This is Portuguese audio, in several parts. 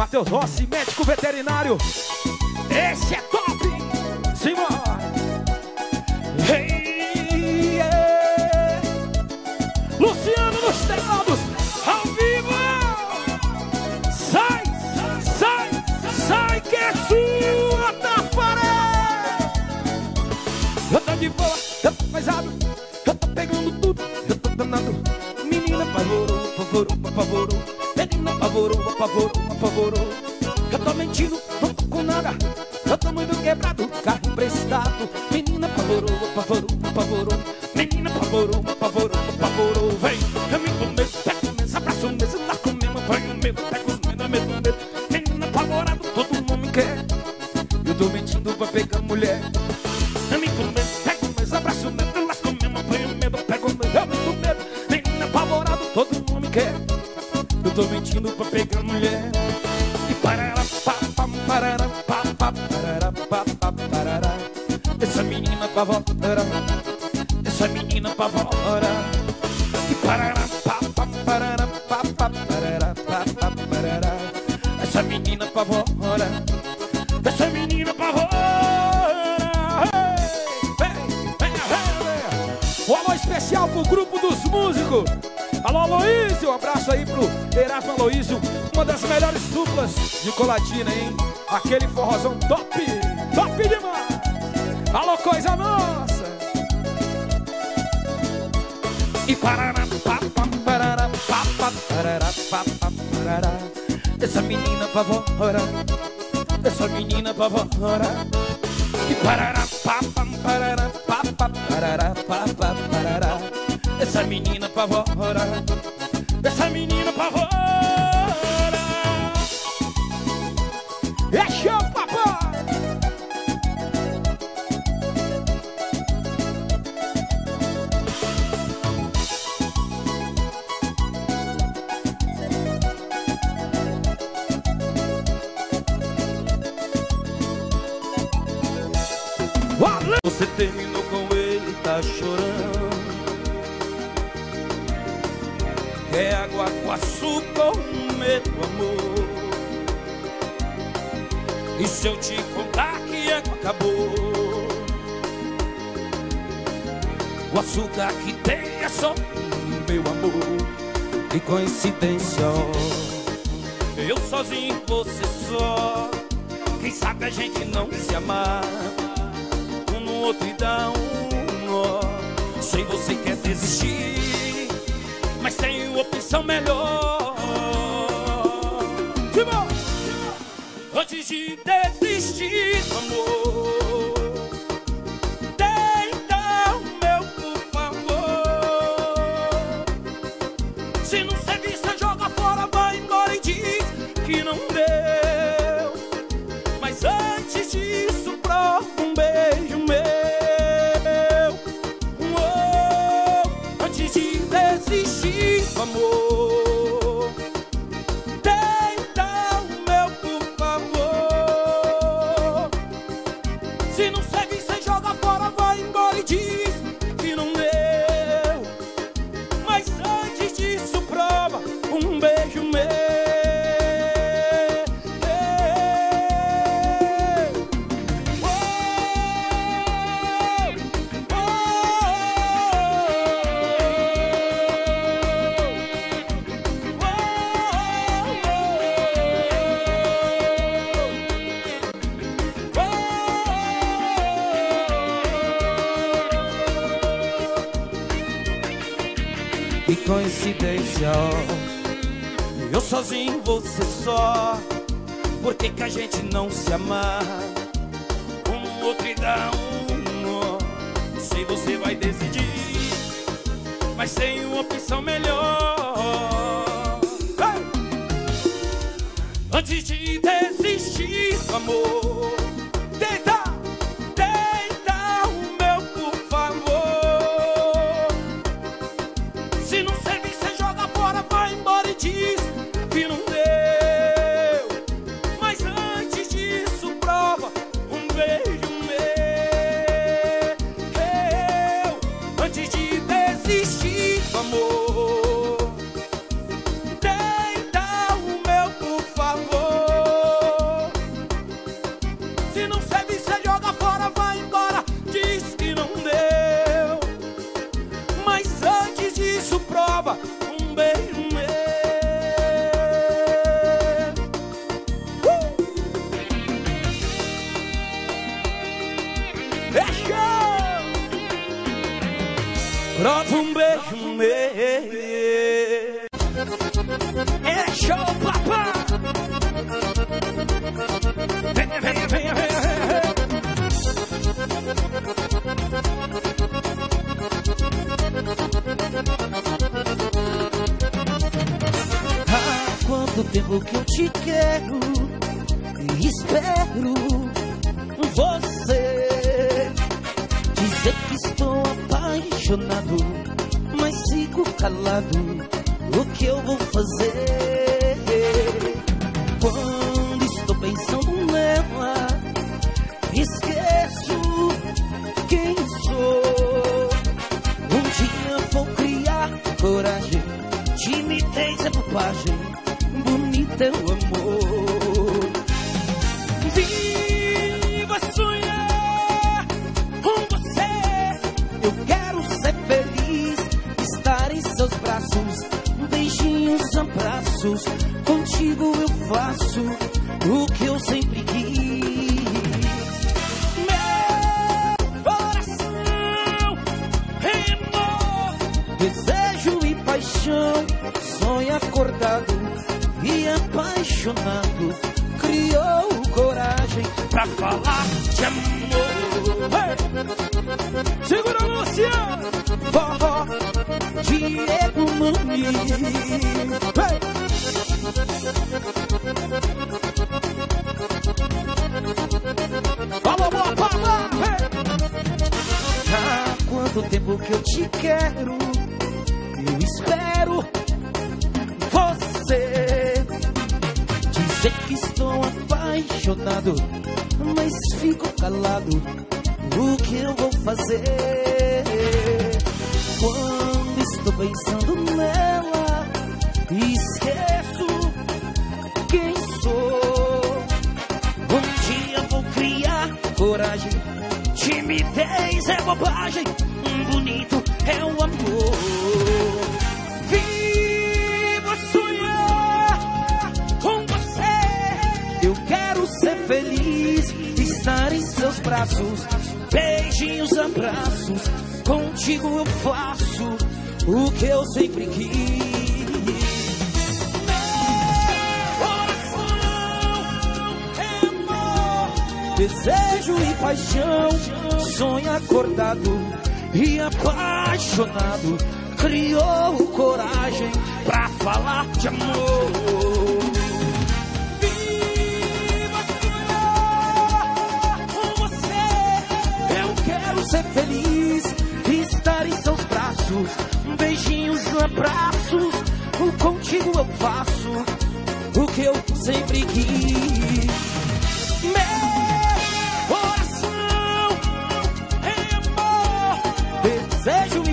Matheus Rossi, médico veterinário. Esse é top! Simbora! Hey, yeah. Luciano nos teclados, ao vivo! Sai, sai, sai, que é sua, Tafaré! Eu tô de boa, eu tô pesado, eu tô pegando tudo, eu tô danado. Menina apavorou, apavorou, Menina apavorou, apavorou, apavorou. Eu tô mentindo, não tô com nada. Eu tô muito quebrado, carro emprestado. Menina apavorou, apavorou, apavorou. Menina apavorou, apavorou, apavorou. Vem, eu me começo, pego mesa, abraço mesa, dá comendo, banho medo, pego os medo, medo, medo. Menina apavorado, todo mundo me quer. Eu tô mentindo pra pegar mulher. Eu me começo, pego mesa, abraço medo, lasco mesmo, banho medo, pego medo, eu medo, medo. Menina apavorado, todo me quer. Tô mentindo pra pegar mulher. E parará, pá, pá, parará, pá, pá, parará, pá, pá, parará. Essa menina apavora, essa menina apavora. E parará, pá, pá, parará, pá, pá, parará, pá, pá, parará. Essa menina apavora, essa menina apavora. Vem, vem, vem, vem. Um alô especial pro grupo dos músicos. Alô, Aloysio, um abraço aí pro Erasmo Aloysio, uma das melhores duplas de colatina, hein? Aquele forrozão top, top demais! Alô, coisa nossa! E parará, pá, pá, parará, pá, pá, parará, pá, pá, parará. Essa menina pavora, essa menina pavora. E parará, pá, pá, parará, pá, pá, parará, pá, pá, parará. Essa menina pavora, essa menina pavora. É show! Valeu! Você terminou com ele, tá chorando. É água com açúcar, medo, amor. E se eu te contar que água acabou? O açúcar que tem é só meu amor. Que coincidência, ó. Eu sozinho, você só. Quem sabe a gente não se amar um no outro e dá um nó. Sei você quer desistir, mas tem opção melhor. Simão! Antes de desistir, amor, deita o meu, por favor. Se não servir, você joga fora, vai embora e diz que não deu. Que coincidência. Eu sozinho, você só. Por que, que a gente não se amar? Um outro e dá um nó. Sei você vai decidir, mas tem uma opção melhor. Ei! Antes de desistir, amor, tempo que eu te quero E espero você Dizer que estou apaixonado Mas sigo calado. O que eu vou fazer eu faço o que eu sempre quis. Meu coração amor, desejo e paixão, sonho acordado e apaixonado. Criou coragem pra falar de amor. Hey! Segura Luciano, forró, Diego Muniz. Tempo que eu te quero? Eu espero você dizer que estou apaixonado, mas fico calado. O que eu vou fazer? Quando estou pensando nela, esqueço quem sou. Um dia vou criar coragem. Timidez é bobagem, é o amor. Viva sonhar com você. Eu quero ser feliz, estar em seus braços, beijinhos, abraços. Contigo eu faço o que eu sempre quis. Desejo e paixão, sonho acordado e apaixonado. Criou coragem pra falar de amor.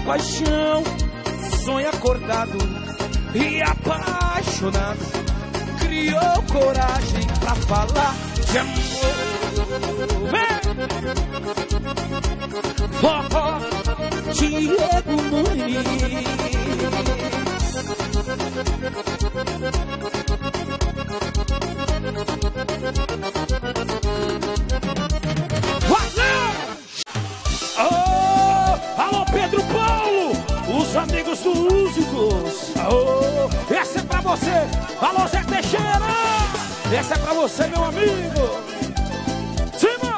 Paixão, sonho acordado e apaixonado. Criou coragem pra falar de amor. Vem! Vovó Diego Muniz. Músicos. Oh, essa é pra você. Alô, Zé Teixeira, essa é pra você, meu amigo. Cima!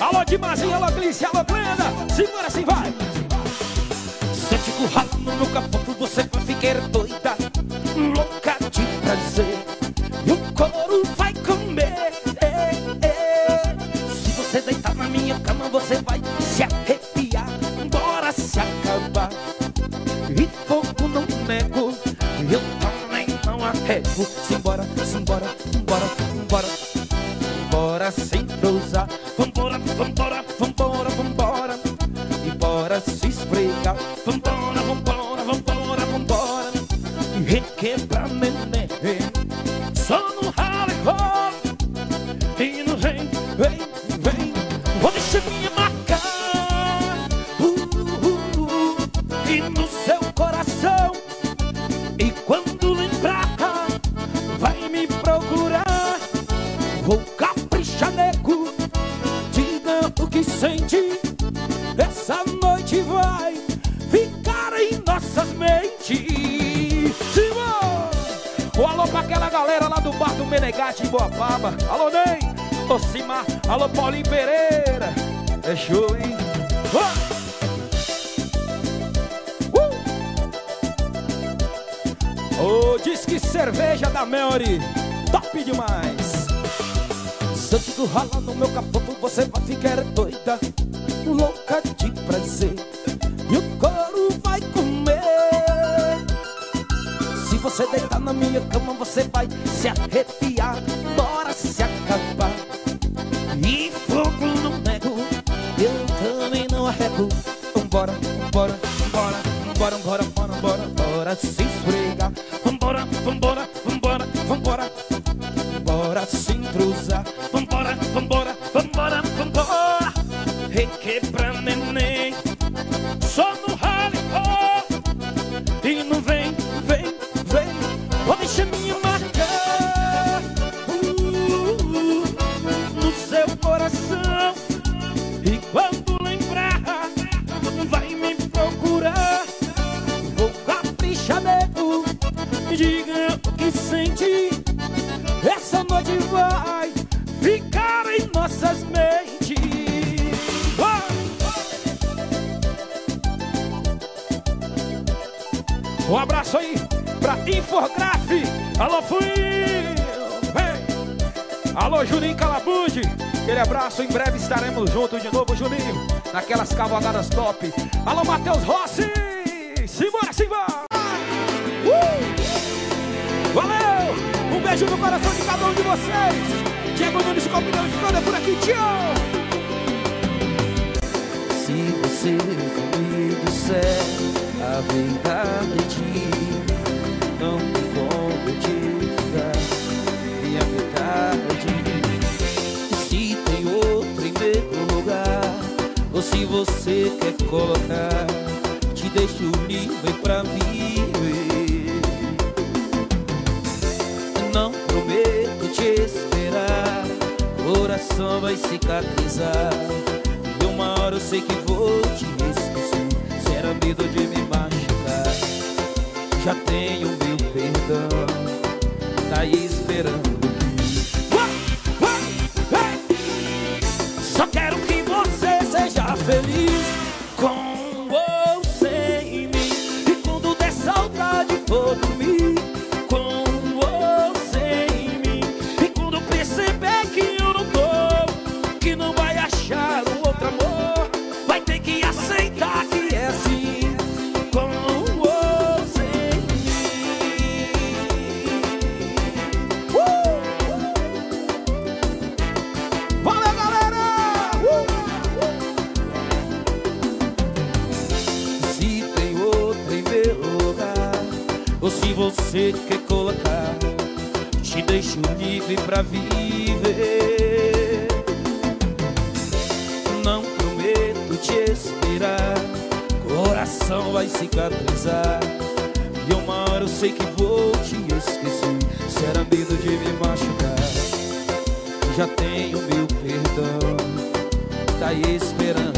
Alô, Dimazinho, alô, Glícia, alô, Glenda. Segura assim, vai. Se eu te no meu capote, você vai ficar doida, arrego. Simbora, simbora, simbora, simbora. Bora sem prosar. Paulinho Pereira. É show, hein? Uh! Oh, diz que cerveja da Melody. Top demais. Se eu fico rala no meu capoto, você vai ficar doida. Louca de prazer. E o couro vai comer. Se você deitar na minha cama, você vai se arrepiar. Não arrego. Vambora, vambora, vambora, vambora, vambora, vambora, vambora, bora se esfregar. Vambora, vambora, vambora, vambora, bora se Calabude. Aquele abraço, em breve estaremos juntos de novo, Juninho. Naquelas cavalgadas top. Alô, Matheus Rossi. Simbora, simbora. Uh! Valeu! Um beijo no coração de cada um de vocês. Diego Nunes Combinando ficando por aqui, tchau! Se você me disser a verdade, não tem como te se você quer colocar, te deixo livre pra viver. Não prometo te esperar, coração vai cicatrizar. E uma hora eu sei que vou te esquecer. Será medo de me machucar. Já tenho meu perdão, cicatrizar. E uma hora eu sei que vou te esquecer. Será medo de me machucar. Já tenho meu perdão, tá aí esperando.